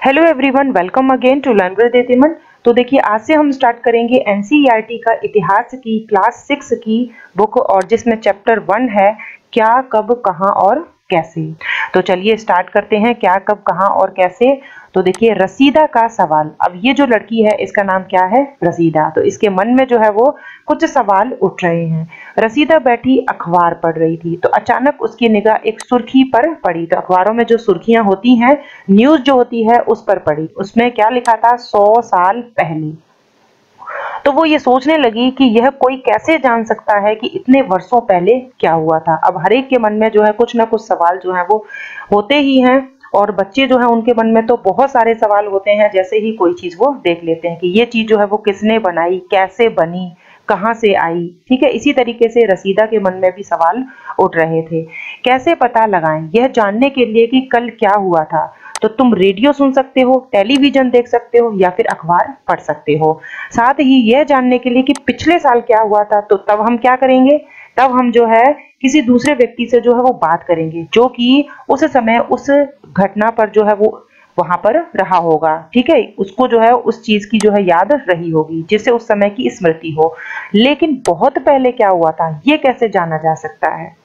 Hello everyone welcome again to learn with एतिमन तो देखिए, आज से हम स्टार्ट करेंगे एनसीईआरटी का इतिहास की क्लास सिक्स की बुक और जिसमें चैप्टर वन है, क्या, कब, कहाँ और कैसे? तो चलिए स्टार्ट करते हैं, क्या, कब, कहाँ और कैसे? तो देखिए, रसीदा का सवाल। अब ये जो लड़की है, इसका नाम क्या है? रसीदा। तो इसके मन में जो है वो कुछ सवाल उठ रहे हैं। रसीदा बैठी अखबार पढ़ रही थी तो अचानक उसकी निगाह एक सुर्खी पर पड़ी। तो अखबारों में जो सुर्खियाँ होती हैं न्यूज़ जो होती है, उस पर पड़ी। उसमें क्या लिखा था? सौ साल पहले। तो वो ये सोचने लगी कि यह कोई कैसे जान सकता है कि इतने वर्षों पहले क्या हुआ था। अब हर एक के मन में जो है कुछ ना कुछ सवाल जो है वो होते ही हैं और बच्चे जो है उनके मन में तो बहुत सारे सवाल होते हैं। जैसे ही कोई चीज़ वो देख लेते हैं कि ये चीज़ जो है वो किसने बनाई, कैसे बनी, कहाँ से आई, ठीक है? इसी तरीके से रसीदा के मन में भी सवाल उठ रहे थे। कैसे पता लगाएँ? यह जानने के लिए कि कल क्या हुआ था। तो तुम रेडियो सुन सकते हो, टेलीविज़न देख सकते हो या फिर अखबार पढ़ सकते हो। साथ ही यह जानने के लिए कि पिछले साल क्या हुआ था तो तब हम क्या करेंगे? तब हम जो है, किसी दूसरे व्यक्ति से जो है वो बात करेंगे, जो कि उस समय उस घटना पर जो है वो वहाँ पर रहा होगा, ठीक है? उसको जो है उस चीज़ की जो है याद रही होगी, जिससे उस समय की स्मृति हो। लेकिन बहुत पहले क्या हुआ था ये कैसे जाना जा सकता है?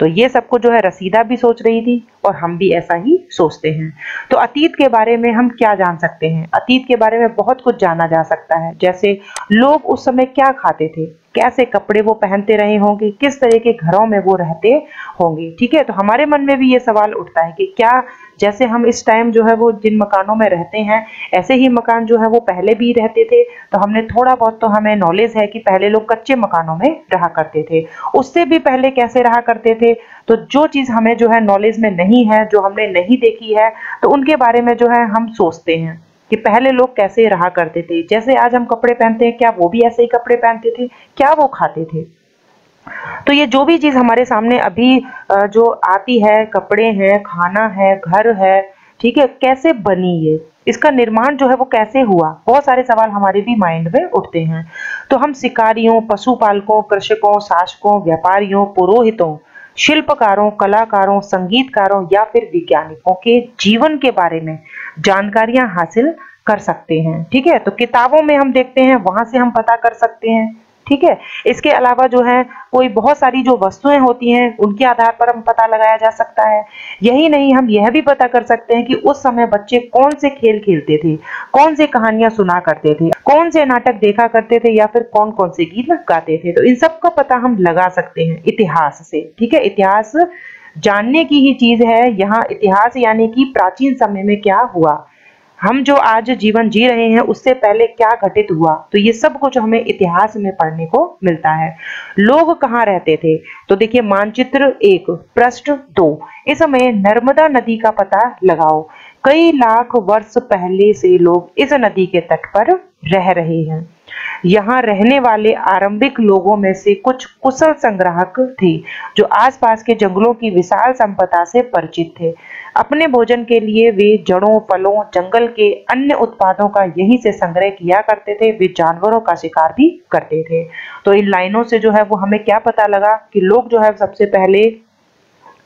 तो ये सबको जो है रसीदा भी सोच रही थी और हम भी ऐसा ही सोचते हैं। तो अतीत के बारे में हम क्या जान सकते हैं? अतीत के बारे में बहुत कुछ जाना जा सकता है। जैसे लोग उस समय क्या खाते थे? कैसे कपड़े वो पहनते रहे होंगे, किस तरह के घरों में वो रहते होंगे, ठीक है? तो हमारे मन में भी ये सवाल उठता है कि क्या जैसे हम इस टाइम जो है वो जिन मकानों में रहते हैं, ऐसे ही मकान जो है वो पहले भी रहते थे तो हमने थोड़ा बहुत तो हमें नॉलेज है कि पहले लोग कच्चे मकानों में रहा करते थे। उससे भी पहले कैसे रहा करते थे? तो जो चीज़ हमें जो है नॉलेज में नहीं है, जो हमने नहीं देखी है तो उनके बारे में जो है हम सोचते हैं। कि पहले लोग कैसे रहा करते थे? जैसे आज हम कपड़े पहनते हैं, क्या वो भी ऐसे ही कपड़े पहनते थे? क्या वो खाते थे? तो ये जो भी चीज़ हमारे सामने अभी जो आती है, कपड़े हैं, खाना है, घर है, ठीक है, कैसे बनी ये? इसका निर्माण जो है वो कैसे हुआ? बहुत सारे सवाल हमारे भी माइंड में उठते हैं। तो हम शिकारियों, पशुपालकों, कृषकों, शासकों, व्यापारियों, पुरोहितों शिल्पकारों, कलाकारों, संगीतकारों या फिर वैज्ञानिकों के जीवन के बारे में जानकारियाँ हासिल कर सकते हैं। ठीक है? तो किताबों में हम देखते हैं, वहाँ से हम पता कर सकते हैं। ठीक है? इसके अलावा जो है, कोई बहुत सारी जो वस्तुएँ होती हैं, उनके आधार पर हम पता लगाया जा सकता है। यही नहीं, हम यह भी पता कर सकते हैं कि उस समय बच्चे कौन से खेल खेलते थे, कौन से कहानियाँ सुना करते थे, कौन से नाटक देखा करते थे या फिर कौन कौन से गीत गाते थे। तो इन सब का पता हम लगा सकते हैं इतिहास से, ठीक है? इतिहास जानने की ही चीज़ है। यहाँ इतिहास यानी कि प्राचीन समय में क्या हुआ? हम जो आज जीवन जी रहे हैं, उससे पहले क्या घटित हुआ? तो ये सब कुछ हमें इतिहास में पढ़ने को मिलता है। लोग कहाँ रहते थे? तो देखिए, मानचित्र एक, पृष्ठ दो। इस समय नर्मदा नदी का पता लगाओ। कई लाख वर्ष पहले से लोग इस नदी के तट पर रह रहे हैं। यहाँ रहने वाले आरंभिक लोगों में से कुछ कुशल संग्राहक थे, जो आसपास के जंगलों की विशाल संपदा से परिचित थे। अपने भोजन के लिए वे जड़ों, फलों, जंगल के अन्य उत्पादों का यहीं से संग्रह किया करते थे। वे जानवरों का शिकार भी करते थे। तो इन लाइनों से जो है वो हमें क्या पता लगा कि लोग जो है सबसे पहले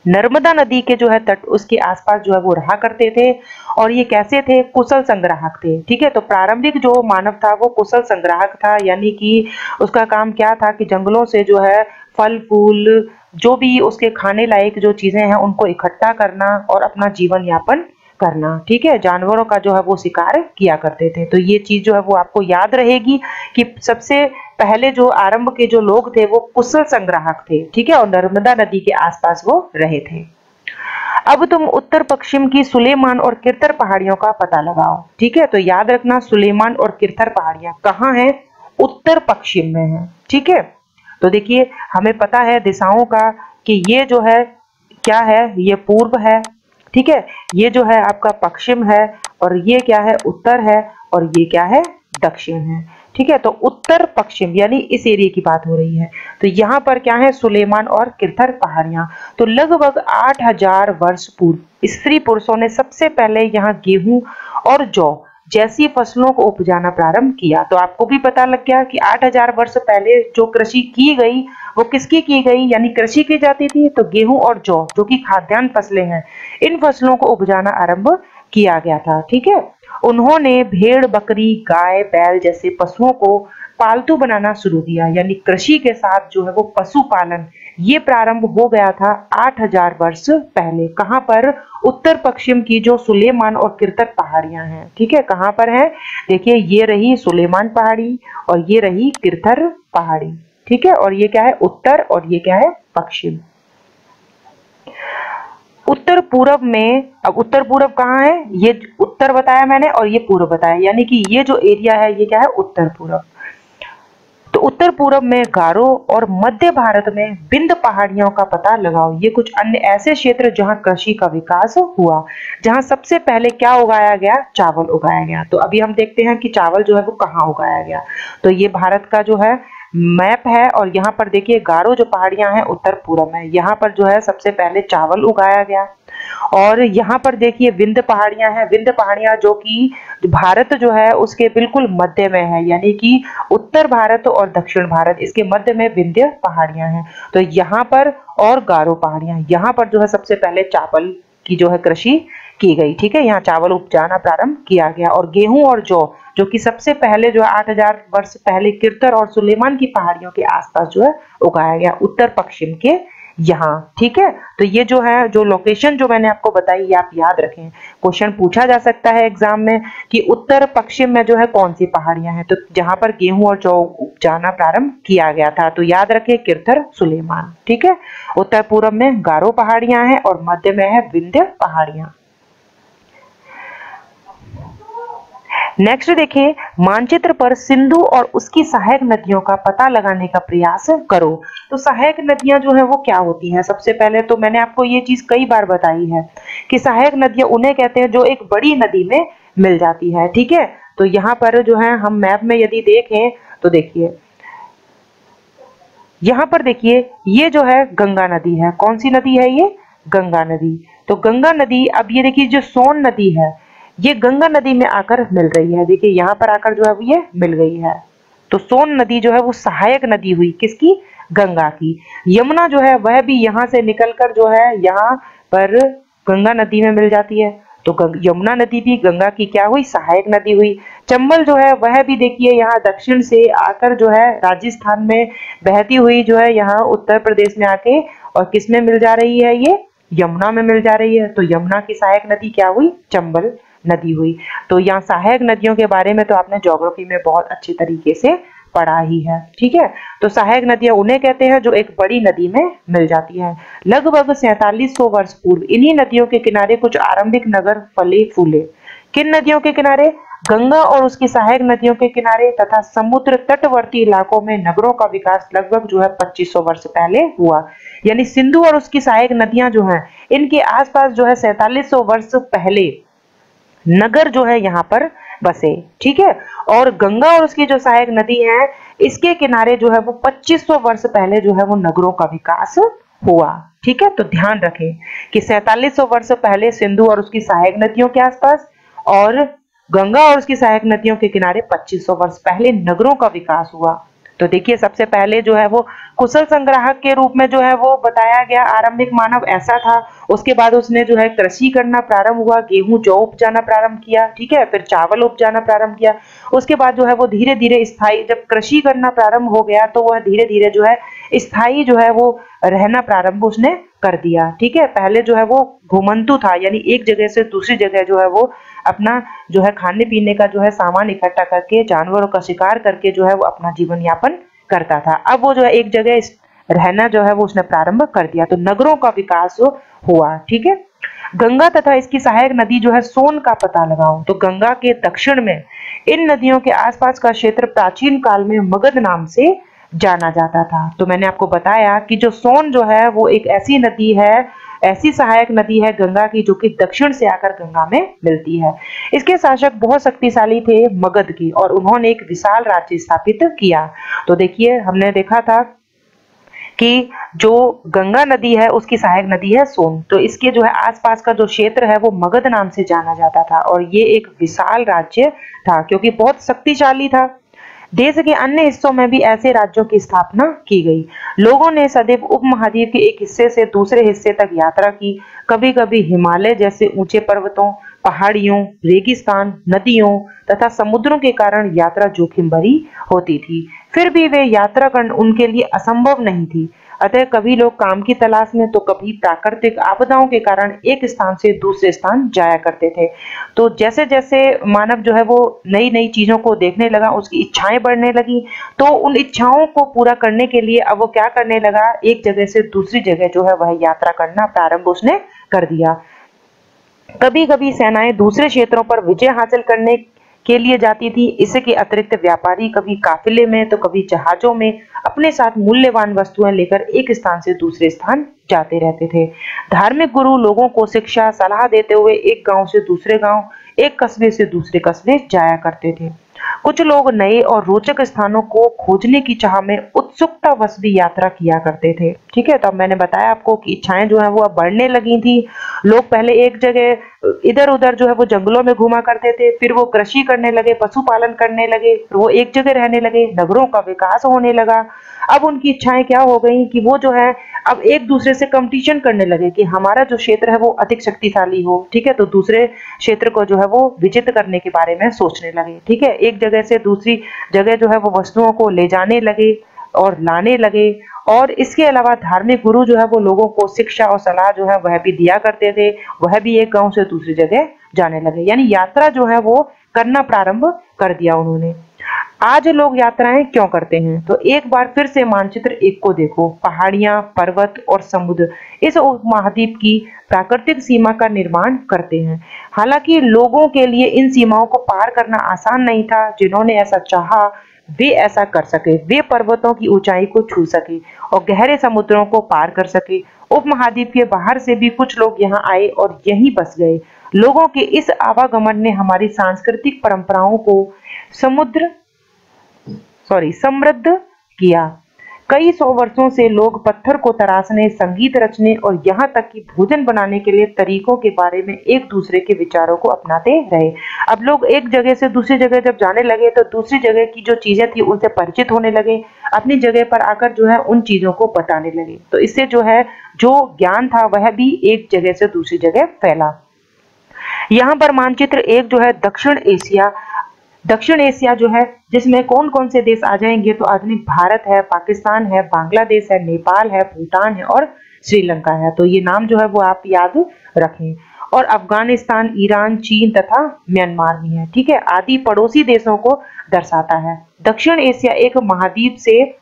नर्मदा नदी के जो है तट उसके आसपास जो है वो रहा करते थे और ये कैसे थे? कुशल संग्राहक थे, ठीक है? तो प्रारंभिक जो मानव था वो कुशल संग्राहक था, यानी कि उसका काम क्या था कि जंगलों से जो है फल, फूल जो भी उसके खाने लायक जो चीज़ें हैं, उनको इकट्ठा करना और अपना जीवन यापन करना। ठीक है? जानवरों का जो है वो शिकार किया करते थे। तो ये चीज़ जो है वो आपको याद रहेगी कि सबसे पहले जो आरंभ के जो लोग थे, वो कुशल संग्राहक थे। ठीक है? और नर्मदा नदी के आसपास वो रहे थे। अब तुम उत्तर पश्चिम की सुलेमान और किरतर पहाड़ियों का पता लगाओ। ठीक है? तो याद रखना सुलेमान और किरतर पहाड़ियाँ कहाँ हैं? उत्तर पश्चिम में है। ठीक है? तो देखिए, हमें पता है दिशाओं का कि ये जो है, क्या है? ये पूर्व है, ठीक है? ये जो है आपका पश्चिम है और ये क्या है? उत्तर है और ये क्या है? दक्षिण है, ठीक है? तो उत्तर पश्चिम, यानी इस एरिया की बात हो रही है। तो यहाँ पर क्या है? सुलेमान और किरथर पहाड़ियाँ। तो लगभग 8000 वर्ष पूर्व, स्त्री पुरुषों ने सबसे पहले यहाँ गेहूँ और जौ जैसी फ़सलों को उपजाना प्रारंभ किया तो आपको भी पता लग गया कि 8000 वर्ष पहले जो कृषि की गई, वो किसकी की गई? यानी कृषि की जाती थी तो गेहूँ और जौ, जो कि खाद्यान्न फ़सलें हैं, इन फ़सलों को उपजाना आरंभ किया गया था, ठीक है? उन्होंने भेड़, बकरी, गाय, बैल जैसे पशुओं को पालतू बनाना शुरू किया, यानी कृषि के साथ जो है वो पशुपालन, ये प्रारंभ हो गया था 8000 वर्ष पहले। कहाँ पर? उत्तर पश्चिम की जो सुलेमान और किरतक पहाड़ियाँ हैं। ठीक है, कहाँ पर है? देखिए, ये रही सुलेमान पहाड़ी और ये रही किरथर पहाड़ी। ठीक है, और ये क्या है? उत्तर और ये क्या है? पश्चिम। उत्तर पूर्व में, अब उत्तर पूर्व कहाँ है? ये उत्तर बताया मैंने और ये पूर्व बताया, यानी कि ये जो एरिया है, ये क्या है? उत्तर पूर्व उत्तर पूर्व में गारो और मध्य भारत में बिंद पहाड़ियों का पता लगाओ। ये कुछ अन्य ऐसे क्षेत्र जहाँ कृषि का विकास हुआ, जहाँ सबसे पहले क्या उगाया गया? चावल उगाया गया। तो अभी हम देखते हैं कि चावल जो है वो कहाँ उगाया गया। तो ये भारत का जो है मैप है और यहाँ पर देखिए गारो जो पहाड़ियाँ हैं, उत्तर पूर्व में, यहाँ पर जो है सबसे पहले चावल उगाया गया। और यहाँ पर देखिए विंध पहाड़ियाँ हैं विंध पहाड़ियाँ जो कि भारत जो है उसके बिल्कुल मध्य में है, यानी कि उत्तर भारत और दक्षिण भारत, इसके मध्य में विंध्य पहाड़ियाँ हैं। तो यहाँ पर और गारो पहाड़ियाँ, यहाँ पर जो है सबसे पहले चावल की जो है कृषि की गई, ठीक है? यहाँ चावल उपजाना प्रारंभ किया गया और गेहूँ और जौ जो कि सबसे पहले जो है आठ हज़ार वर्ष पहले किरतर और सुलेमान की पहाड़ियों के आसपास जो है उगाया गया उत्तर पश्चिम के यहाँ, ठीक है? तो ये जो है, जो लोकेशन जो मैंने आपको बताई, ये आप याद रखें। क्वेश्चन पूछा जा सकता है एग्ज़ाम में कि उत्तर पश्चिम में जो है कौन सी पहाड़ियाँ हैं? तो जहाँ पर गेहूँ और जौ उपजाना प्रारंभ किया गया था। तो याद रखें किरथर सुलेमान, ठीक है? उत्तर पूर्व में गारो पहाड़ियाँ हैं और मध्य में है विंध्य पहाड़ियाँ। नेक्स्ट देखिए, मानचित्र पर सिंधु और उसकी सहायक नदियों का पता लगाने का प्रयास करो। तो सहायक नदियाँ जो है, वो क्या होती हैं? सबसे पहले तो मैंने आपको ये चीज़ कई बार बताई है कि सहायक नदियाँ उन्हें कहते हैं जो एक बड़ी नदी में मिल जाती है, ठीक है? तो यहाँ पर जो है, हम मैप में यदि देखें तो देखिए। यहाँ पर देखिए, ये जो है, गंगा नदी है। कौन सी नदी है ये? गंगा नदी। तो गंगा नदी, अब ये देखिए, जो सोन नदी है ये गंगा नदी में आकर मिल रही है। देखिए, यहाँ पर आकर जो है वो ये मिल गई है। तो सोन नदी जो है वो सहायक नदी हुई किसकी? गंगा की। यमुना जो है, वह भी यहाँ से निकलकर जो है, यहाँ पर गंगा नदी में मिल जाती है। तो यमुना नदी भी गंगा की क्या हुई? सहायक नदी हुई। चंबल जो है, वह भी देखिए, यहाँ दक्षिण से आकर जो है, राजस्थान में बहती हुई जो है, यहाँ उत्तर प्रदेश में आके और किसमें मिल जा रही है ये? यमुना में मिल जा रही है। तो यमुना की सहायक नदी क्या हुई? चंबल। नदी हुई। तो यहाँ सहायक नदियों के बारे में तो आपने ज्योग्राफी में बहुत अच्छे तरीके से पढ़ा ही है, ठीक है? तो सहायक नदियाँ उन्हें कहते हैं जो एक बड़ी नदी में मिल जाती है। लगभग सैतालीस सौ वर्ष पूर्व इन्हीं नदियों के किनारे कुछ आरंभिक नगर फले फूले। किन नदियों के किनारे? गंगा और उसकी सहायक नदियों के किनारे तथा समुद्र तटवर्ती इलाकों में नगरों का विकास लगभग जो है 2500 वर्ष पहले हुआ। यानी सिंधु और उसकी सहायक नदियाँ जो हैं, इनके आसपास जो है सैतालीस वर्ष पहले नगर जो है यहाँ पर बसे, ठीक है? और गंगा और उसकी जो सहायक नदी है, इसके किनारे जो है वो 2500 वर्ष पहले जो है वो नगरों का विकास हुआ, ठीक है? तो ध्यान रखें कि सैतालीस वर्ष पहले सिंधु और उसकी सहायक नदियों के आसपास और गंगा और उसकी सहायक नदियों के किनारे 2500 वर्ष पहले नगरों का विकास हुआ। तो देखिए, सबसे पहले जो है वो कुशल संग्राहक के रूप में जो है वो बताया गया आरंभिक मानव ऐसा था। उसके बाद उसने जो है कृषि करना प्रारंभ हुआ, गेहूँ, जौ उपजाना प्रारंभ किया, ठीक है, फिर चावल उपजाना प्रारंभ किया। उसके बाद जो है वो धीरे धीरे स्थायी, जब कृषि करना प्रारंभ हो गया तो वह धीरे धीरे जो है स्थायी जो है वो रहना प्रारंभ उसने कर दिया, ठीक है। पहले जो है वो घुमंतु था, यानी एक जगह से दूसरी जगह जो है वो अपना जो है खाने पीने का जो है सामान इकट्ठा करके, जानवरों का शिकार करके जो है वो अपना जीवन यापन करता था। अब वो जो है एक जगह रहना जो है वो उसने प्रारंभ कर दिया। तो नगरों का विकास हुआ, ठीक है? गंगा तथा इसकी सहायक नदी जो है सोन का पता लगाओ तो गंगा के दक्षिण में इन नदियों के आसपास का क्षेत्र प्राचीन काल में मगध नाम से जाना जाता था। तो मैंने आपको बताया कि जो सोन जो है वो एक ऐसी नदी है ऐसी सहायक नदी है गंगा की, जो कि दक्षिण से आकर गंगा में मिलती है। इसके शासक बहुत शक्तिशाली थे मगध की, और उन्होंने एक विशाल राज्य स्थापित किया। तो देखिए, हमने देखा था कि जो गंगा नदी है, उसकी सहायक नदी है सोन। तो इसके जो है आसपास का जो क्षेत्र है, वो मगध नाम से जाना जाता था, और ये एक विशाल राज्य था, क्योंकि बहुत शक्तिशाली था। देश के अन्य हिस्सों में भी ऐसे राज्यों की स्थापना की गई। लोगों ने सदैव उपमहाद्वीप के एक हिस्से से दूसरे हिस्से तक यात्रा की। कभी कभी हिमालय जैसे ऊँचे पर्वतों, पहाड़ियों, रेगिस्तान, नदियों तथा समुद्रों के कारण यात्रा जोखिम भरी होती थी। फिर भी वे यात्रा करना उनके लिए असंभव नहीं थी। अतः कभी लोग काम की तलाश में तो कभी प्राकृतिक आपदाओं के कारण एक स्थान से दूसरे स्थान जाया करते थे। तो जैसे जैसे मानव जो है वो नई नई चीज़ों को देखने लगा, उसकी इच्छाएँ बढ़ने लगी तो उन इच्छाओं को पूरा करने के लिए अब वो क्या करने लगा? एक जगह से दूसरी जगह जो है वह यात्रा करना प्रारंभ उसने कर दिया। कभी कभी सेनाएँ दूसरे क्षेत्रों पर विजय हासिल करने के लिए जाती थी। इसके अतिरिक्त व्यापारी कभी काफिले में तो कभी जहाजों में अपने साथ मूल्यवान वस्तुएँ लेकर एक स्थान से दूसरे स्थान जाते रहते थे। धार्मिक गुरु लोगों को शिक्षा, सलाह देते हुए एक गाँव से दूसरे गाँव, एक कस्बे से दूसरे कस्बे जाया करते थे। कुछ लोग नए और रोचक स्थानों को खोजने की चाह में उत्सुकता वश भी यात्रा किया करते थे। ठीक है तो अब मैंने बताया आपको कि इच्छाएँ जो है वो अब बढ़ने लगी थी। लोग पहले एक जगह इधर उधर जो है वो जंगलों में घूमा करते थे, फिर वो कृषि करने लगे, पशुपालन करने लगे, फिर वो एक जगह रहने लगे, नगरों का विकास होने लगा। अब उनकी इच्छाएँ क्या हो गई कि वो जो है अब एक दूसरे से कंपटीशन करने लगे कि हमारा जो क्षेत्र है वो अधिक शक्तिशाली हो, ठीक है? तो दूसरे क्षेत्र को जो है वो विजित करने के बारे में सोचने लगे, ठीक है? एक जगह से दूसरी जगह जो है वो वस्तुओं को ले जाने लगे और लाने लगे और इसके अलावा धार्मिक गुरु जो है वो लोगों को शिक्षा और सलाह जो है वह भी दिया करते थे, वह भी एक गाँव से दूसरी जगह जाने लगे। यानी यात्रा जो है वो करना प्रारंभ कर दिया उन्होंने। आज लोग यात्राएँ क्यों करते हैं? तो एक बार फिर से मानचित्र एक को देखो। पहाड़ियाँ, पर्वत और समुद्र, इस उपमहाद्वीप की प्राकृतिक सीमा का निर्माण करते हैं। हालाँकि लोगों के लिए इन सीमाओं को पार करना आसान नहीं था। जिन्होंने ऐसा चाहा, वे ऐसा कर सके। वे पर्वतों की ऊंचाई को छू सके और गहरे समुद्रों को पार कर सके। उपमहाद्वीप के बाहर से भी कुछ लोग यहाँ आए और यहीं बस गए। लोगों के इस आवागमन ने हमारी सांस्कृतिक परंपराओं को समुद्र सॉरी समृद्ध किया। कई सौ वर्षों से लोग पत्थर को तराशने, संगीत रचने और यहाँ तक कि भोजन बनाने के लिए तरीकों के बारे में एक दूसरे के विचारों को अपनाते रहे। अब लोग एक जगह से दूसरी जगह जब जाने लगे तो दूसरी जगह की जो चीज़ें थी उनसे परिचित होने लगे, अपनी जगह पर आकर जो है उन चीज़ों को बताने लगे। तो इससे जो है, जो ज्ञान था वह भी एक जगह से दूसरी जगह फैला। यहाँ पर मानचित्र एक जो है दक्षिण एशिया दक्षिण एशिया जो है, जिसमें कौन कौन से देश आ जाएँगे? तो आधुनिक भारत है, पाकिस्तान है, बांग्लादेश है, नेपाल है, भूटान है और श्रीलंका है। तो ये नाम जो है, वो आप याद रखें। और अफ़गानिस्तान, ईरान, चीन तथा म्यांमार भी है। ठीक है? आदि पड़ोसी देशों को दर्शाता है। दक्षिण एशिया एक महाद्वीप से,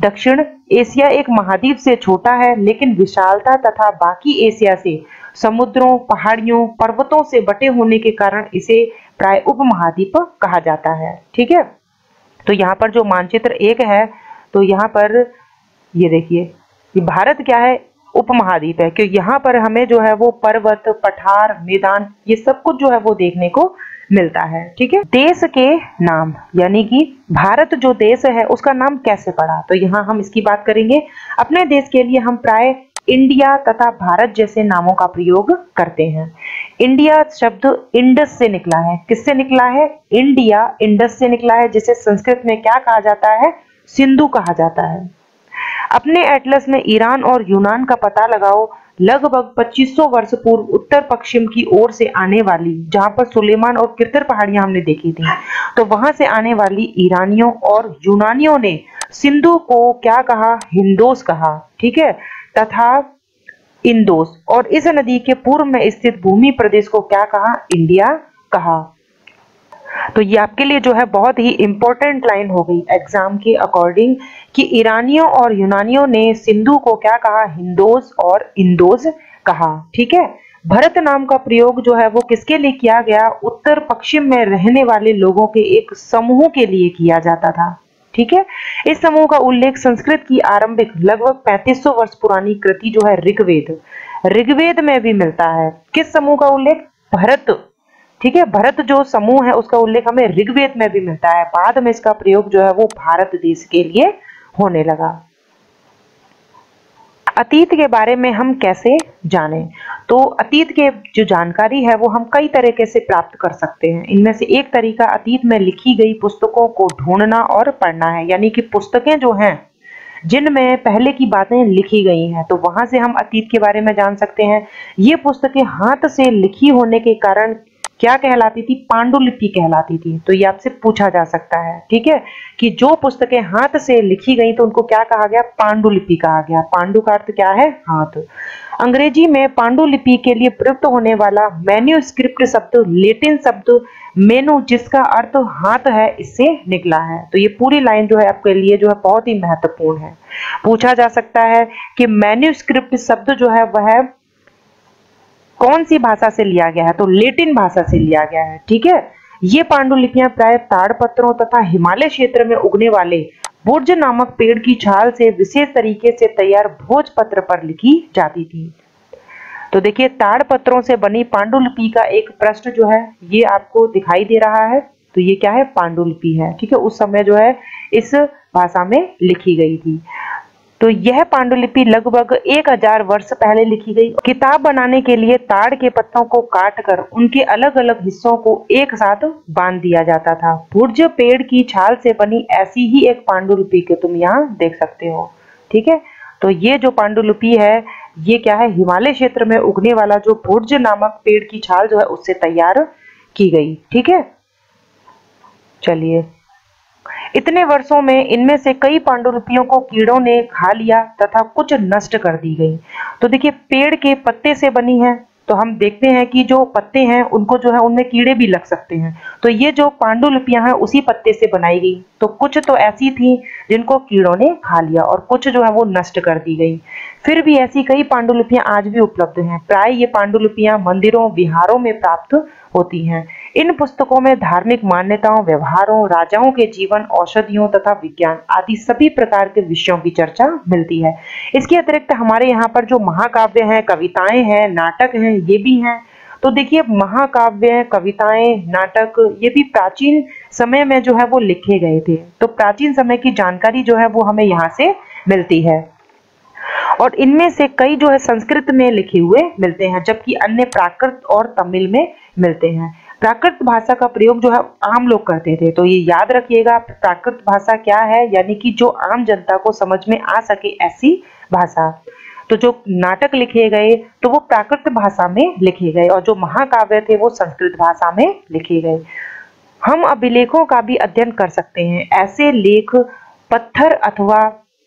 दक्षिण एशिया एक महाद्वीप से छोटा है, लेकिन विशालता तथा बाकी एशिया से समुद्रों, पहाड़ियों, पर्वतों से बटे होने के कारण इसे प्राय उपमहाद्वीप कहा जाता है, ठीक है? तो यहाँ पर जो मानचित्र एक है तो यहाँ पर ये देखिए भारत क्या है? उपमहाद्वीप है क्योंकि यहाँ पर हमें जो है वो पर्वत, पठार, मैदान, ये सब कुछ जो है वो देखने को मिलता है, ठीक है? देश के नाम, यानी कि भारत जो देश है, उसका नाम कैसे पड़ा? तो यहाँ हम इसकी बात करेंगे। अपने देश के लिए हम प्राय इंडिया तथा भारत जैसे नामों का प्रयोग करते हैं। इंडिया शब्द इंडस से निकला है। किससे निकला है? इंडिया इंडस से निकला है, जिसे संस्कृत में क्या कहा जाता है? सिंधु कहा जाता है। अपने एटलस में ईरान और यूनान का पता लगाओ। लगभग 2500 वर्ष पूर्व उत्तर पश्चिम की ओर से आने वाली, जहाँ पर सुलेमान और किरतर पहाड़ियाँ हमने देखी थी तो वहाँ से आने वाली ईरानियों और यूनानियों ने सिंधु को क्या कहा? हिंदोस कहा, ठीक है? तथा इंदोस। और इस नदी के पूर्व में स्थित भूमि प्रदेश को क्या कहा? इंडिया कहा। तो ये आपके लिए जो है बहुत ही इंपॉर्टेंट लाइन हो गई एग्ज़ाम के अकॉर्डिंग कि ईरानियों और यूनानियों ने सिंधु को क्या कहा? हिंदोस और इंदोस कहा। ठीक है? भरत नाम का प्रयोग जो है वो किसके लिए किया गया? उत्तर पश्चिम में रहने वाले लोगों के एक समूह के लिए किया जाता था। ठीक है? इस समूह का उल्लेख संस्कृत की आरंभिक लगभग 3500 वर्ष पुरानी कृति जो है ऋग्वेद। ऋग्वेद में भी मिलता है। किस समूह का उल्लेख? भरत। ठीक है? भरत जो समूह है, उसका उल्लेख हमें ऋग्वेद में भी मिलता है। बाद में इसका प्रयोग जो है वो भारत देश के लिए होने लगा। अतीत के बारे में हम कैसे जानें? तो अतीत के जो जानकारी है, वो हम कई तरीके से प्राप्त कर सकते हैं। इनमें से एक तरीका अतीत में लिखी गई पुस्तकों को ढूंढना और पढ़ना है। यानी कि पुस्तकें जो हैं, जिनमें पहले की बातें लिखी गई हैं तो वहाँ से हम अतीत के बारे में जान सकते हैं। ये पुस्तकें हाथ से लिखी होने के कारण क्या कहलाती थी? पांडुलिपि कहलाती थी। तो ये आपसे पूछा जा सकता है, ठीक है? कि जो पुस्तकें हाथ से लिखी गई तो उनको क्या कहा गया? पांडुलिपि कहा गया। पांडु का अर्थ क्या है? हाथ। अंग्रेज़ी में पांडुलिपि के लिए प्रयुक्त होने वाला मैन्यूस्क्रिप्ट शब्द लेटिन शब्द मेनू जिसका अर्थ हाथ है, इससे निकला है। तो ये पूरी लाइन जो है आपके लिए जो है बहुत ही महत्वपूर्ण है। पूछा जा सकता है कि मैन्यूस्क्रिप्ट शब्द जो है, वह कौन सी भाषा से लिया गया है? तो लेटिन भाषा से लिया गया है, ठीक है? ये पांडुलिपियाँ प्राय ताड़ पत्रों तथा हिमालय क्षेत्र में उगने वाले बुर्ज नामक पेड़ की छाल से विशेष तरीके से तैयार भोज पत्र पर लिखी जाती थी। तो देखिए ताड़ पत्रों से बनी पांडुलिपि का एक पृष्ठ जो है, ये आपको दिखाई दे रहा है। तो ये क्या है? पांडुलिपि है, ठीक है? उस समय जो है, इस भाषा में लिखी गई थी। तो यह पांडुलिपि लगभग एक हज़ार वर्ष पहले लिखी गई। किताब बनाने के लिए ताड़ के पत्तों को काट कर उनके अलग अलग हिस्सों को एक साथ बाँध दिया जाता था। भुर्ज पेड़ की छाल से बनी ऐसी ही एक पांडुलिपि के तुम यहाँ देख सकते हो। ठीक है? तो ये जो पांडुलिपि है, ये क्या है? हिमालय क्षेत्र में उगने वाला जो भुर्ज नामक पेड़ की छाल जो है, उससे तैयार की गई। ठीक है? चलिए। इतने वर्षों में इनमें से कई पांडुलिपियों को कीड़ों ने खा लिया तथा कुछ नष्ट कर दी गई। तो देखिए, पेड़ के पत्ते से बनी है तो हम देखते हैं कि जो पत्ते हैं, उनको जो है, उनमें कीड़े भी लग सकते हैं। तो ये जो पांडुलिपियाँ हैं, उसी पत्ते से बनाई गई। तो कुछ तो ऐसी थी, जिनको कीड़ों ने खा लिया और कुछ जो है, वो नष्ट कर दी गई। फिर भी ऐसी कई पांडुलिपियाँ आज भी उपलब्ध हैं। प्राय ये पांडुलिपियाँ मंदिरों, विहारों में प्राप्त होती हैं। इन पुस्तकों में धार्मिक मान्यताओं, व्यवहारों, राजाओं के जीवन, औषधियों तथा विज्ञान आदि सभी प्रकार के विषयों की चर्चा मिलती है। इसके अतिरिक्त हमारे यहाँ पर जो महाकाव्य हैं, कविताएँ हैं, नाटक हैं, ये भी हैं। तो देखिए, महाकाव्य, कविताएँ, नाटक, ये भी प्राचीन समय में जो है वो लिखे गए थे। तो प्राचीन समय की जानकारी जो है वो हमें यहाँ से मिलती है। और इनमें से कई जो है संस्कृत में लिखे हुए मिलते हैं, जबकि अन्य प्राकृत और तमिल में मिलते हैं। प्राकृत भाषा का प्रयोग जो है आम लोग करते थे। तो ये याद रखिएगा, प्राकृत भाषा क्या है? यानी कि जो आम जनता को समझ में आ सके ऐसी भाषा। तो जो नाटक लिखे गए तो वो प्राकृत भाषा में लिखे गए और जो महाकाव्य थे, वो संस्कृत भाषा में लिखे गए। हम अभिलेखों का भी अध्ययन कर सकते हैं। ऐसे लेख, पत्थर अथवा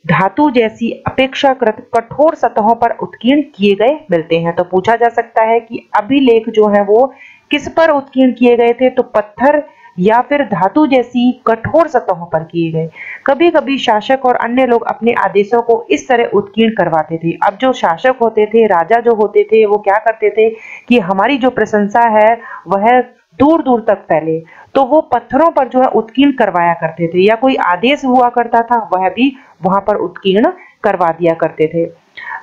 धातु जैसी अपेक्षाकृत कठोर सतहों पर उत्कीर्ण किए गए मिलते हैं। तो पूछा जा सकता है कि अभिलेख जो है, वो किस पर उत्कीर्ण किए गए थे? तो पत्थर या फिर धातु जैसी कठोर सतहों पर किए गए। कभी कभी शासक और अन्य लोग अपने आदेशों को इस तरह उत्कीर्ण करवाते थे। अब जो शासक होते थे, राजा जो होते थे, वो क्या करते थे कि हमारी जो प्रशंसा है, वह दूर दूर तक फैले। तो वो पत्थरों पर जो है उत्कीर्ण करवाया करते थे या कोई आदेश हुआ करता था, वह भी वहाँ पर उत्कीर्ण करवा दिया करते थे।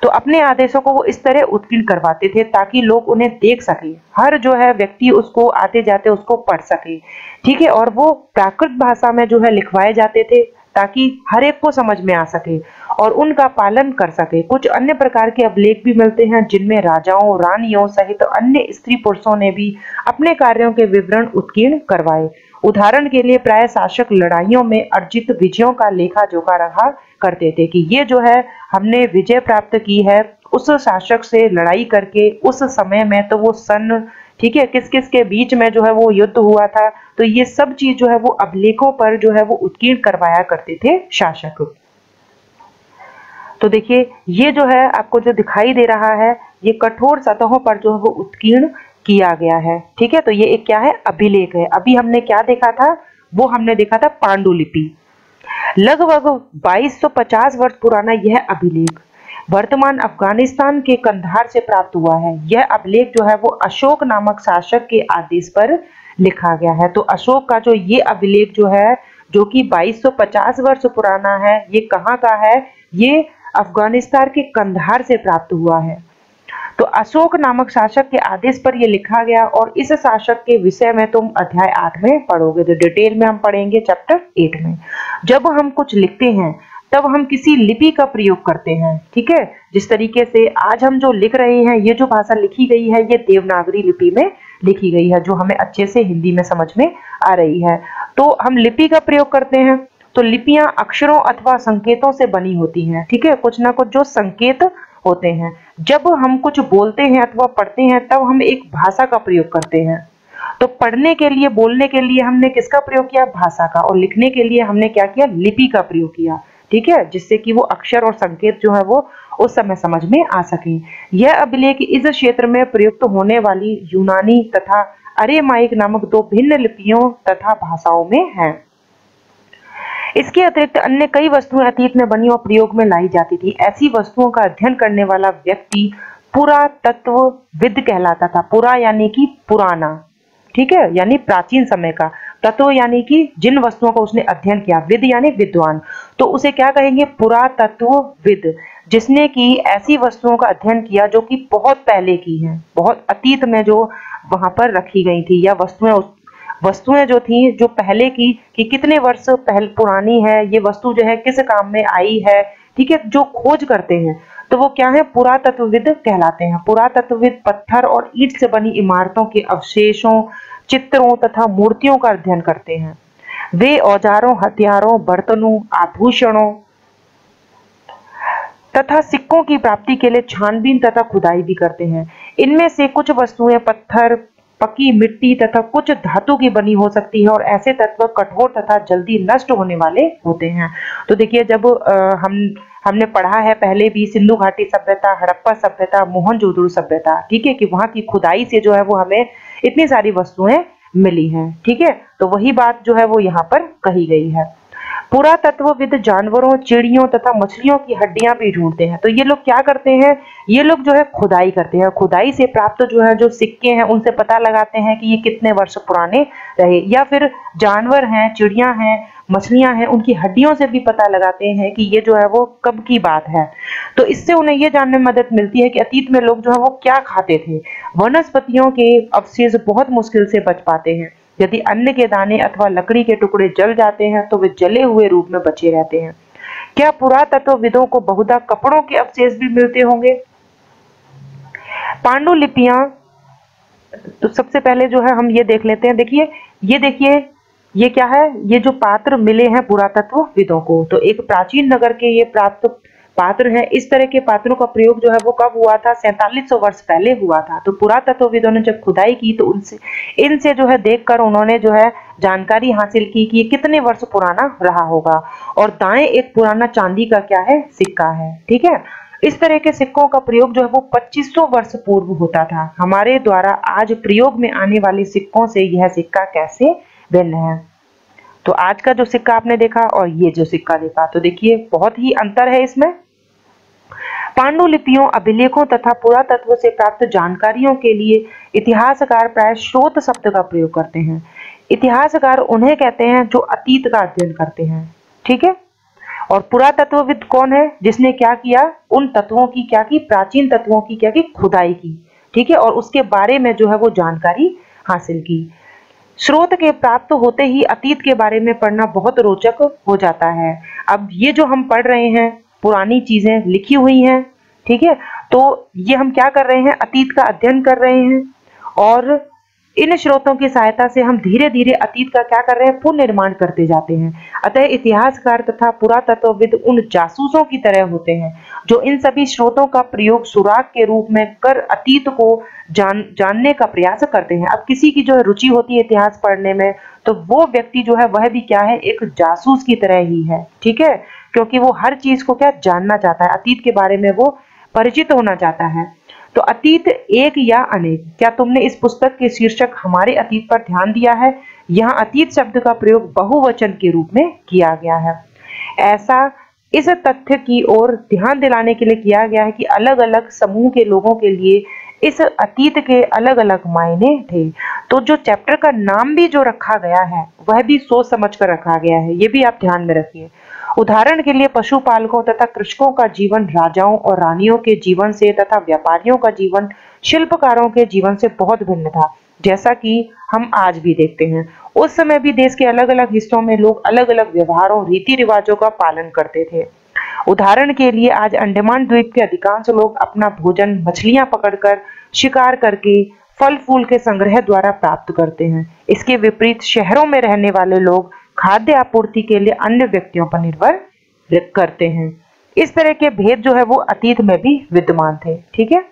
तो अपने आदेशों को वो इस तरह उत्कीर्ण करवाते थे ताकि लोग उन्हें देख सके। हर जो है व्यक्ति उसको आते जाते उसको पढ़ सके। ठीक है? और वो प्राकृत भाषा में जो है लिखवाए जाते थे ताकि हर एक को समझ में आ सके और उनका पालन कर सके। कुछ अन्य प्रकार के अभिलेख भी मिलते हैं जिनमें राजाओं, रानियों सहित अन्य स्त्री पुरुषों ने भी अपने कार्यों के विवरण उत्कीर्ण करवाए। उदाहरण के लिए प्राय शासक लड़ाइयों में अर्जित विजयों का लेखा जोखा रखा करते थे कि ये जो है हमने विजय प्राप्त की है, उस शासक से लड़ाई करके उस समय में तो वो सन, ठीक है किस किस के बीच में जो है वो युद्ध हुआ था तो ये सब चीज़ जो है वो अभिलेखों पर जो है वो उत्कीर्ण करवाया करते थे शासक। तो देखिए, ये जो है आपको जो दिखाई दे रहा है, ये कठोर सतहों पर जो है वो उत्कीर्ण किया गया है, ठीक है? तो ये एक क्या है? अभिलेख है। अभी हमने क्या देखा था? वो हमने देखा था पांडुलिपि। लगभग 2250 वर्ष पुराना यह अभिलेख वर्तमान अफ़गानिस्तान के कंधार से प्राप्त हुआ है। यह अभिलेख जो है वो अशोक नामक शासक के आदेश पर लिखा गया है। तो अशोक का जो ये अभिलेख जो है, जो कि 2250 वर्ष पुराना है, ये कहाँ का है? ये अफ़गानिस्तान के कंधार से प्राप्त हुआ है। तो अशोक नामक शासक के आदेश पर यह लिखा गया और इस शासक के विषय में तुम अध्याय आठ में पढ़ोगे तो डिटेल में हम पढ़ेंगे चैप्टर एट में। जब हम कुछ लिखते हैं, तब हम किसी लिपि का प्रयोग करते हैं, ठीक है? जिस तरीके से आज हम जो लिख रहे हैं, ये जो भाषा लिखी गई है, ये देवनागरी लिपि में लिखी गई है, जो हमें अच्छे से हिंदी में समझ में आ रही है। तो हम लिपि का प्रयोग करते हैं तो लिपियाँ अक्षरों अथवा संकेतों से बनी होती हैं, ठीक है? कुछ ना कुछ जो संकेत होते हैं। जब हम कुछ बोलते हैं अथवा पढ़ते हैं, तब हम एक भाषा का प्रयोग करते हैं। तो पढ़ने के लिए, बोलने के लिए हमने किसका प्रयोग किया? भाषा का। और लिखने के लिए हमने क्या किया? लिपि का प्रयोग किया। ठीक है? जिससे कि वो अक्षर और संकेत जो है वो उस समय समझ में आ सके। यह अभिलेख इस क्षेत्र में प्रयुक्त होने वाली यूनानी तथा अरेमाइक नामक दो भिन्न लिपियों तथा भाषाओं में है। इसके अतिरिक्त अन्य कई वस्तुएँ अतीत में बनी और प्रयोग में लाई जाती थी। ऐसी वस्तुओं का अध्ययन करने वाला व्यक्ति पुरातत्वविद कहलाता था। पुरा यानी कि पुराना, ठीक है? यानी प्राचीन समय का। तत्व यानी कि जिन वस्तुओं का उसने अध्ययन किया, विद यानी विद्वान। तो उसे क्या कहेंगे? पुरातत्वविद, जिसने की ऐसी वस्तुओं का अध्ययन किया जो कि बहुत पहले की है, बहुत अतीत में जो वहाँ पर रखी गई थी या वस्तुएँ वस्तुएँ जो थी, जो पहले की, कि कितने वर्ष पहले, पुरानी है, ये वस्तु जो है किस काम में आई है, ठीक है, जो खोज करते हैं तो वो क्या है? पुरातत्वविद कहलाते हैं। पुरातत्वविद पत्थर और ईट से बनी इमारतों के अवशेषों, चित्रों तथा मूर्तियों का अध्ययन करते हैं। वे औजारों, हथियारों, बर्तनों, आभूषणों तथा सिक्कों की प्राप्ति के लिए छानबीन तथा खुदाई भी करते हैं। इनमें से कुछ वस्तुएँ पत्थर पकी मिट्टी तथा कुछ धातु की बनी हो सकती है और ऐसे तत्व कठोर तथा जल्दी नष्ट होने वाले होते हैं। तो देखिए जब आ, हम हमने पढ़ा है पहले भी सिंधु घाटी सभ्यता हड़प्पा सभ्यता मोहनजोदड़ो सभ्यता ठीक है कि वहाँ की खुदाई से जो है वो हमें इतनी सारी वस्तुएँ मिली हैं ठीक है? तो वही बात जो है वो यहाँ पर कही गई है। पुरातत्वविद जानवरों, चिड़ियों तथा मछलियों की हड्डियाँ भी ढूंढते हैं। तो ये लोग क्या करते हैं? ये लोग जो है खुदाई करते हैं। खुदाई से प्राप्त जो है, जो सिक्के हैं, उनसे पता लगाते हैं कि ये कितने वर्ष पुराने रहे। या फिर जानवर हैं, चिड़िया हैं, मछलियाँ हैं, उनकी हड्डियों से भी पता लगाते हैं कि ये जो है वो कब की बात है। तो इससे उन्हें ये जानने में मदद मिलती है कि अतीत में लोग जो है वो क्या खाते थे। वनस्पतियों के अवशेष बहुत मुश्किल से बच पाते हैं। यदि अन्न के दाने अथवा लकड़ी के टुकड़े जल जाते हैं तो वे जले हुए रूप में बचे रहते हैं। क्या पुरातत्वविदों को बहुधा कपड़ों के अवशेष भी मिलते होंगे? पांडुलिपियाँ तो सबसे पहले जो है हम ये देख लेते हैं। देखिए, ये देखिए, ये क्या है? ये जो पात्र मिले हैं पुरातत्वविदों को तो एक प्राचीन नगर के ये प्राप्त पात्र है। इस तरह के पात्रों का प्रयोग जो है वो कब हुआ था? सैतालीस वर्ष पहले हुआ था। तो पुरातत्वविदों ने जब खुदाई की तो उनसे, इनसे जो है देखकर उन्होंने जो है जानकारी हासिल की कि ये कितने वर्ष पुराना रहा होगा। और दाएँ एक पुराना चांदी का क्या है? सिक्का है। ठीक है? इस तरह के सिक्कों का प्रयोग जो है वो 2500 वर्ष पूर्व होता था। हमारे द्वारा आज प्रयोग में आने वाले सिक्कों से यह सिक्का कैसे भिन्न है? तो आज का जो सिक्का आपने देखा और ये जो सिक्का देखा तो देखिए, बहुत ही अंतर है इसमें। पांडुलिपियों, अभिलेखों तथा पुरातत्व से प्राप्त जानकारियों के लिए इतिहासकार प्राय स्रोत शब्द का प्रयोग करते हैं। इतिहासकार उन्हें कहते हैं जो अतीत का अध्ययन करते हैं। ठीक है? और पुरातत्वविद कौन है? जिसने क्या किया? उन तत्वों की क्या की? प्राचीन तत्वों की क्या की? खुदाई की। ठीक है? और उसके बारे में जो है वो जानकारी हासिल की। स्रोत के प्राप्त होते ही अतीत के बारे में पढ़ना बहुत रोचक हो जाता है। अब ये जो हम पढ़ रहे हैं पुरानी चीज़ें लिखी हुई हैं, ठीक है? तो ये हम क्या कर रहे हैं? अतीत का अध्ययन कर रहे हैं और इन स्रोतों की सहायता से हम धीरे धीरे अतीत का क्या कर रहे हैं? पुनर्निर्माण करते जाते हैं। अतः इतिहासकार तथा पुरातत्वविद उन जासूसों की तरह होते हैं, जो इन सभी स्रोतों का प्रयोग सुराग के रूप में कर अतीत को जान, जानने का प्रयास करते हैं। अब किसी की जो है रुचि होती है इतिहास पढ़ने में तो वो व्यक्ति जो है, वह भी क्या है? एक जासूस की तरह ही है, ठीक है? क्योंकि वो हर चीज़ को क्या जानना चाहता है। अतीत के बारे में वो परिचित होना चाहता है। तो अतीत एक या अनेक। क्या तुमने इस पुस्तक के शीर्षक हमारे अतीत पर ध्यान दिया है? यहाँ अतीत शब्द का प्रयोग बहुवचन के रूप में किया गया है। ऐसा इस तथ्य की ओर ध्यान दिलाने के लिए किया गया है कि अलग अलग समूह के लोगों के लिए इस अतीत के अलग अलग मायने थे। तो जो चैप्टर का नाम भी जो रखा गया है, वह भी सोच समझ कर रखा गया है। ये भी आप ध्यान में रखिए। उदाहरण के लिए पशुपालकों तथा कृषकों का जीवन, राजाओं और रानियों के जीवन से तथा व्यापारियों का जीवन, शिल्पकारों के जीवन से बहुत भिन्न था, जैसा कि हम आज भी देखते हैं। उस समय भी देश के अलग अलग हिस्सों में लोग अलग अलग व्यवहारों रीति रिवाजों का पालन करते थे। उदाहरण के लिए आज अंडमान द्वीप के अधिकांश लोग अपना भोजन, मछलियाँ पकड़कर शिकार करके फल फूल के संग्रह द्वारा प्राप्त करते हैं। इसके विपरीत शहरों में रहने वाले लोग खाद्य आपूर्ति के लिए अन्य व्यक्तियों पर निर्भर करते हैं। इस तरह के भेद जो है वो अतीत में भी विद्यमान थे, ठीक है?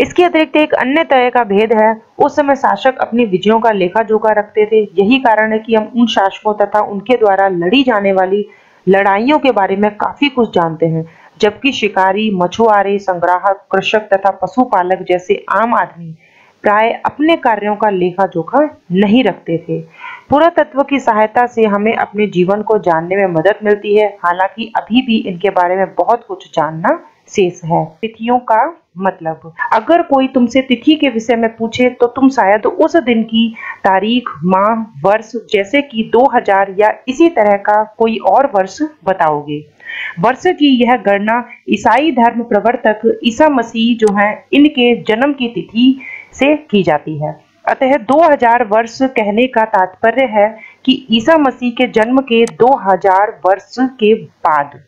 इसके अतिरिक्त एक अन्य तरह का भेद है, उस समय शासक अपनी विजयों का लेखा जोखा रखते थे। यही कारण है कि हम उन शासकों तथा उनके द्वारा लड़ी जाने वाली लड़ाइयों के बारे में काफ़ी कुछ जानते हैं, जबकि शिकारी, मछुआरे, संग्राहक, कृषक तथा पशुपालक जैसे आम आदमी प्राय अपने कार्यों का लेखा जोखा नहीं रखते थे। पुरातत्व की सहायता से हमें अपने जीवन को जानने में मदद मिलती है। हालाँकि अभी भी इनके बारे में बहुत कुछ जानना शेष है। तिथियों का मतलब। अगर कोई तुमसे तिथि के विषय में पूछे तो तुम शायद उस दिन की तारीख, माह, वर्ष, जैसे कि 2000 या इसी तरह का कोई और वर्ष बताओगे। वर्ष की यह गणना ईसाई धर्म प्रवर्तक ईसा मसीह जो है, इनके जन्म की तिथि से की जाती है। अतः 2000 वर्ष कहने का तात्पर्य है कि ईसा मसीह के जन्म के 2000 वर्ष के बाद।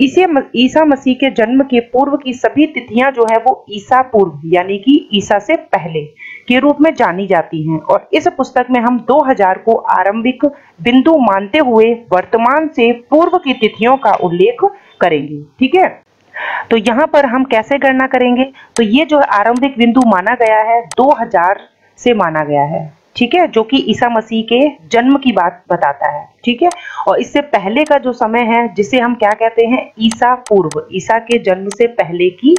इसे ईसा मसीह के जन्म के पूर्व की सभी तिथियाँ जो है, वो ईसा पूर्व, यानी कि ईसा से पहले के रूप में जानी जाती हैं। और इस पुस्तक में हम 2000 को आरंभिक बिंदु मानते हुए वर्तमान से पूर्व की तिथियों का उल्लेख करेंगे। ठीक है? तो यहाँ पर हम कैसे गणना करेंगे? तो ये जो आरंभिक बिंदु माना गया है 2000 से माना गया है। ठीक है? जो कि ईसा मसीह के जन्म की बात बताता है। ठीक है? और इससे पहले का जो समय है, जिसे हम क्या कहते हैं? ईसा पूर्व। ईसा के जन्म से पहले की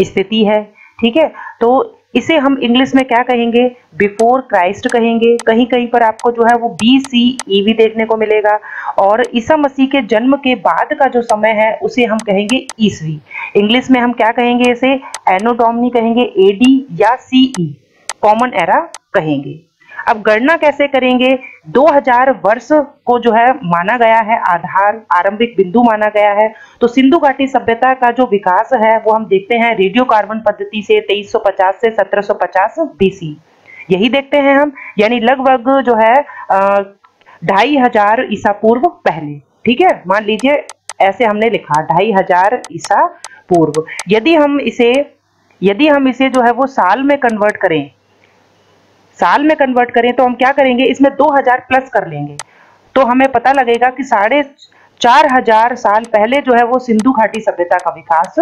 स्थिति है। ठीक है? तो इसे हम इंग्लिश में क्या कहेंगे? बिफोर क्राइस्ट कहेंगे। कहीं कहीं पर आपको जो है वो बी सी ई भी देखने को मिलेगा। और ईसा मसीह के जन्म के बाद का जो समय है, उसे हम कहेंगे ईसवी। इंग्लिश में हम क्या कहेंगे इसे? एनोडोमनी कहेंगे एडी या सीई कॉमन एरा कहेंगे। अब गणना कैसे करेंगे? 2000 वर्ष को जो है माना गया है, आधार, आरंभिक बिंदु माना गया है। तो सिंधु घाटी सभ्यता का जो विकास है, वो हम देखते हैं रेडियो कार्बन पद्धति से 2350 से 1750 बीसी यही देखते हैं हम, यानी लगभग जो है ढाई हज़ार ईसा पूर्व पहले। ठीक है? मान लीजिए, ऐसे हमने लिखा, ढाई हज़ार ईसा पूर्व। यदि हम इसे, यदि हम इसे जो है वो साल में कन्वर्ट करें साल में कन्वर्ट करें तो हम क्या करेंगे? इसमें 2000 प्लस कर लेंगे। तो हमें पता लगेगा कि साढ़े चार हज़ार साल पहले जो है वो सिंधु घाटी सभ्यता का विकास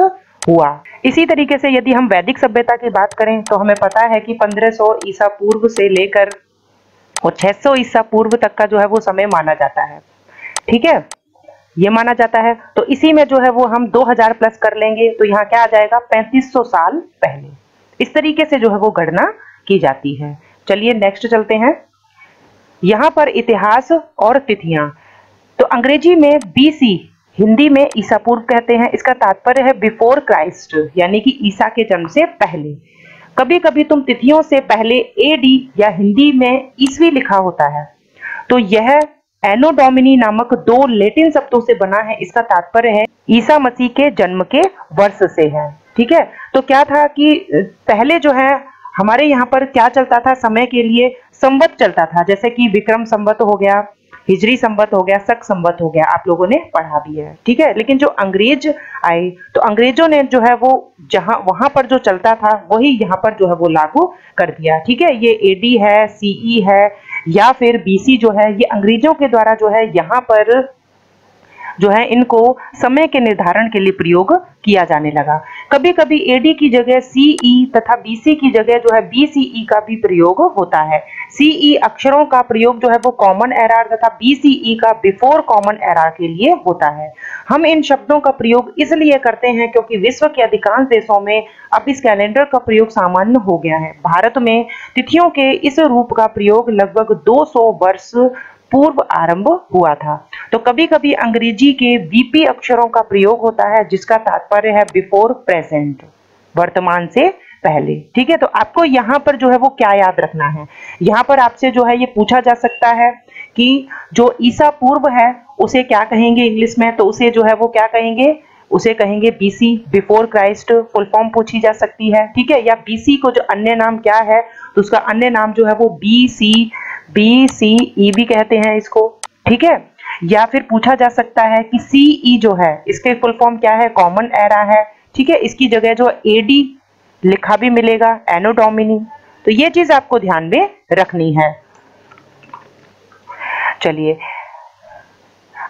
हुआ। इसी तरीके से यदि हम वैदिक सभ्यता की बात करें तो हमें पता है कि 1500 ईसा पूर्व से लेकर और 600 ईसा पूर्व तक का जो है वो समय माना जाता है। ठीक है? ये माना जाता है। तो इसी में जो है वो हम 2000 प्लस कर लेंगे। तो यहाँ क्या आ जाएगा? 3500 साल पहले। इस तरीके से जो है वो गणना की जाती है। चलिए नेक्स्ट चलते हैं। यहाँ पर इतिहास और तिथियाँ। तो अंग्रेज़ी में बीसी हिंदी में ईसा पूर्व कहते हैं। इसका तात्पर्य है बिफोर क्राइस्ट यानी कि ईसा के जन्म से पहले। कभी कभी तुम तिथियों से पहले एडी या हिंदी में ईसवी लिखा होता है। तो यह एनोडोमिनी नामक दो लेटिन शब्दों से बना है। इसका तात्पर्य है ईसा मसीह के जन्म के वर्ष से है। ठीक है? तो क्या था कि पहले जो है हमारे यहाँ पर क्या चलता था? समय के लिए संवत चलता था। जैसे कि विक्रम संवत हो गया, हिजरी संवत हो गया सक संवत हो गया, आप लोगों ने पढ़ा भी है, ठीक है? लेकिन जो अंग्रेज़ आए तो अंग्रेज़ों ने जो है वो जहाँ, वहाँ पर जो चलता था, वही यहाँ पर जो है वो लागू कर दिया, ठीक है? ये एडी है सीई है, या फिर बीसी जो है, ये अंग्रेज़ों के द्वारा जो है यहाँ पर जो है, इनको समय के निर्धारण के लिए प्रयोग किया जाने लगा। कभी कभी एडी की जगह सीई तथा बीसी की जगह जो है बीसीई का भी प्रयोग होता है। सीई अक्षरों का प्रयोग जो है, वो कॉमन एरार तथा बीसीई का बिफोर कॉमन एरार के लिए होता है। हम इन शब्दों का प्रयोग इसलिए करते हैं क्योंकि विश्व के अधिकांश देशों में अब इस कैलेंडर का प्रयोग सामान्य हो गया है। भारत में तिथियों के इस रूप का प्रयोग लगभग 200 वर्ष पूर्व आरंभ हुआ था। तो कभी कभी अंग्रेज़ी के बीपी अक्षरों का प्रयोग होता है, जिसका तात्पर्य है बिफोर प्रेजेंट वर्तमान से पहले। ठीक है? तो आपको यहाँ पर जो है वो क्या याद रखना है? यहाँ पर आपसे जो है ये पूछा जा सकता है कि जो ईसा पूर्व है, उसे क्या कहेंगे इंग्लिश में? तो उसे जो है वो क्या कहेंगे? उसे कहेंगे BC before Christ full form पूछी जा सकती है, ठीक है? या बीसी को जो अन्य नाम क्या है तो उसका अन्य नाम जो है वो बी सी बी सी ई भी कहते हैं इसको, ठीक है? या फिर पूछा जा सकता है कि सी ई e जो है, इसके फुल फॉर्म क्या है? कॉमन एरा है, ठीक है? इसकी जगह जो ए डी लिखा भी मिलेगा एनोडोमिनी तो ये चीज़ आपको ध्यान में रखनी है। चलिए,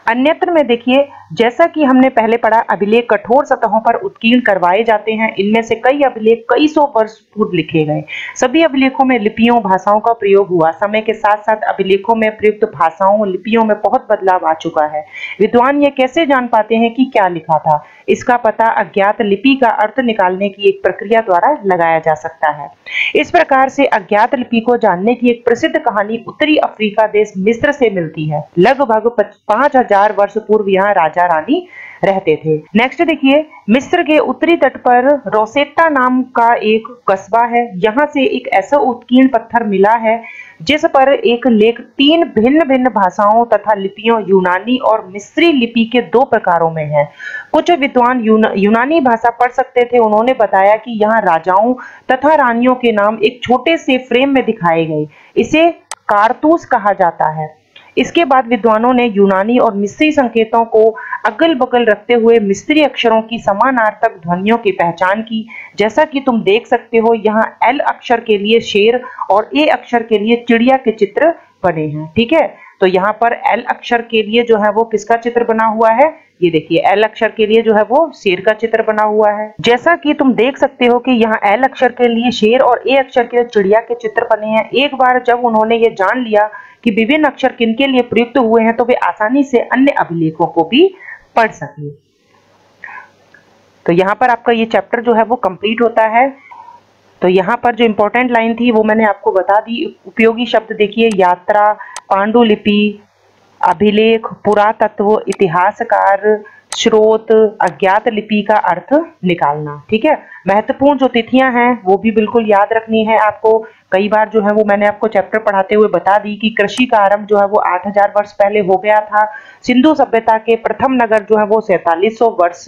अन्यत्र में देखिए जैसा कि हमने पहले पढ़ा, अभिलेख कठोर सतहों पर उत्कीर्ण करवाए जाते हैं। इनमें से कई अभिलेख कई सौ वर्ष पूर्व लिखे गए। सभी अभिलेखों में लिपियों, भाषाओं का प्रयोग हुआ। समय के साथ साथ अभिलेखों में प्रयुक्त भाषाओं, लिपियों में बहुत बदलाव आ चुका है। विद्वान ये कैसे जान पाते हैं कि क्या लिखा था? इसका पता अज्ञात लिपि का अर्थ निकालने की एक प्रक्रिया द्वारा लगाया जा सकता है। इस प्रकार से अज्ञात लिपि को जानने की एक प्रसिद्ध कहानी उत्तरी अफ्रीका देश मिस्र से मिलती है। लगभग पाँच हज़ार वर्ष पूर्व यहाँ राजा रानी रहते थे। नेक्स्ट देखिए मिस्र के उत्तरी तट पर रोसेट्टा नाम का एक कस्बा है। यहाँ से एक ऐसा उत्कीर्ण पत्थर मिला है जिस पर एक लेख तीन भिन्न भिन्न भाषाओं तथा लिपियों यूनानी और मिस्री लिपि के दो प्रकारों में है। कुछ विद्वान यूना, यूनानी भाषा पढ़ सकते थे। उन्होंने बताया कि यहाँ राजाओं तथा रानियों के नाम एक छोटे से फ्रेम में दिखाए गए। इसे कारतूस कहा जाता है। इसके बाद विद्वानों ने यूनानी और मिस्री संकेतों को अगल बगल रखते हुए मिस्री अक्षरों की समानार्थक ध्वनियों की पहचान की। जैसा कि तुम देख सकते हो, यहाँ एल अक्षर के लिए शेर और ए अक्षर के लिए चिड़िया के चित्र बने हैं, ठीक है? तो यहाँ पर एल अक्षर के लिए जो है वो किसका चित्र बना हुआ है? ये देखिए, एल अक्षर के लिए जो है वो शेर का चित्र बना हुआ है। जैसा कि तुम देख सकते हो कि यहाँ एल अक्षर के लिए शेर और ए अक्षर के लिए चिड़िया के चित्र बने हैं। एक बार जब उन्होंने ये जान लिया कि विभिन्न अक्षर किनके लिए प्रयुक्त हुए हैं तो वे आसानी से अन्य अभिलेखों को भी पढ़ सके। तो यहाँ पर आपका ये चैप्टर जो है वो कंप्लीट होता है। तो यहाँ पर जो इंपॉर्टेंट लाइन थी वो मैंने आपको बता दी। उपयोगी शब्द देखिए, यात्रा, पांडुलिपि, अभिलेख, पुरातत्व, इतिहासकार, स्रोत, अज्ञात लिपि का अर्थ निकालना, ठीक है? महत्वपूर्ण जो तिथियाँ हैं वो भी बिल्कुल याद रखनी है आपको। कई बार जो है वो मैंने आपको चैप्टर पढ़ाते हुए बता दी कि कृषि का आरंभ जो है वो 8000 वर्ष पहले हो गया था। सिंधु सभ्यता के प्रथम नगर जो है वो सैतालीस वर्ष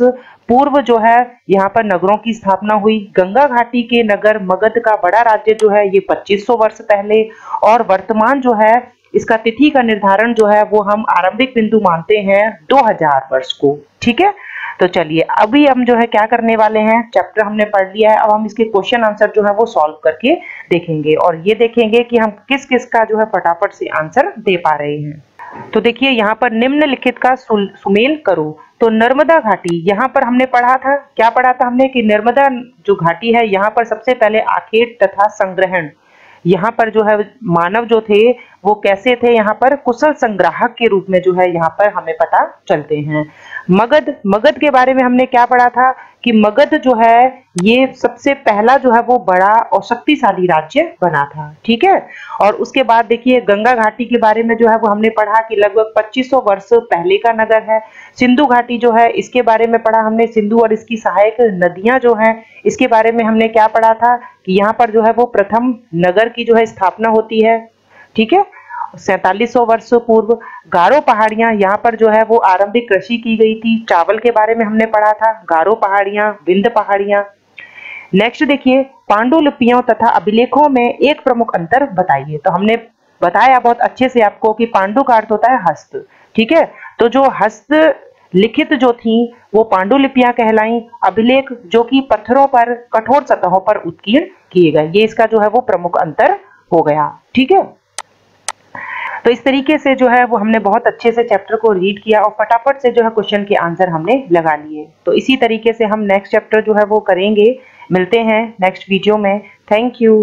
पूर्व जो है यहाँ पर नगरों की स्थापना हुई। गंगा घाटी के नगर मगध का बड़ा राज्य जो है ये 2500 वर्ष पहले और वर्तमान जो है इसका तिथि का निर्धारण जो है वो हम आरंभिक बिंदु मानते हैं 2000 वर्ष को। ठीक है? तो चलिए, अभी हम जो है क्या करने वाले हैं? चैप्टर हमने पढ़ लिया है, अब हम इसके क्वेश्चन आंसर जो है वो सॉल्व करके देखेंगे और ये देखेंगे कि हम किस किस का जो है फटाफट से आंसर दे पा रहे हैं। तो देखिए, यहाँ पर निम्नलिखित का सुमेल करो। तो नर्मदा घाटी, यहाँ पर हमने पढ़ा था, क्या पढ़ा था हमने? कि नर्मदा जो घाटी है, यहाँ पर सबसे पहले आखेट तथा संग्रहण। यहाँ पर जो है मानव जो थे वो कैसे थे यहाँ पर? कुशल संग्राहक के रूप में जो है यहाँ पर हमें पता चलते हैं। मगध मगध के बारे में हमने क्या पढ़ा था कि मगध जो है, ये सबसे पहला जो है वो बड़ा और शक्तिशाली राज्य बना था, ठीक है? और उसके बाद देखिए गंगा घाटी के बारे में जो है वो हमने पढ़ा कि लगभग 2500 वर्ष पहले का नगर है। सिंधु घाटी जो है, इसके बारे में पढ़ा हमने, सिंधु और इसकी सहायक नदियाँ जो हैं, इसके बारे में हमने क्या पढ़ा था कि यहाँ पर जो है वो प्रथम नगर की जो है स्थापना होती है, ठीक है? सैतालीस वर्ष पूर्व गारो पहाड़ियाँ यहाँ पर जो है वो आरंभिक कृषि की गई थी। चावल के बारे में हमने पढ़ा था, गारो पहाड़ियाँ विंध पहाड़ियाँ। नेक्स्ट देखिए, पांडुलिपियों तथा अभिलेखों में एक प्रमुख अंतर बताइए। तो हमने बताया बहुत अच्छे से आपको कि पांडु का अर्थ होता है हस्त, ठीक है? तो जो हस्त लिखित जो थी, वो पांडुलिपियाँ कहलाई। अभिलेख जो कि पत्थरों पर, कठोर सतहों पर उत्कीर्ण किए गए। ये इसका जो है वो प्रमुख अंतर हो गया, ठीक है? तो इस तरीके से जो है वो हमने बहुत अच्छे से चैप्टर को रीड किया और फटाफट से जो है क्वेश्चन के आंसर हमने लगा लिए। तो इसी तरीके से हम नेक्स्ट चैप्टर जो है वो करेंगे। मिलते हैं नेक्स्ट वीडियो में। Thank you